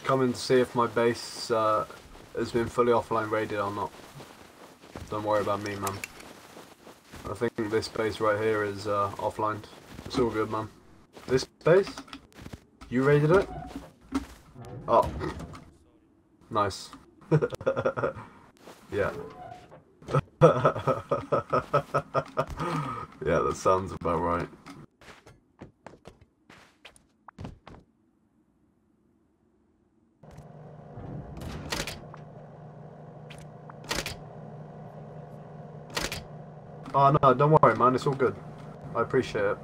Just coming to see if my base uh, has been fully offline raided or not. Don't worry about me, man. I think this base right here is uh, offline. It's all good, man. This base? You raided it? Oh. Nice. yeah. yeah, that sounds about right. Oh no, don't worry man, it's all good. I appreciate it.